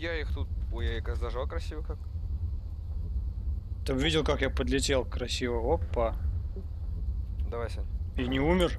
я их тут... Ой, я их зажал красиво как. Ты видел, как я подлетел красиво? Опа. Давай, Сань. И не умер.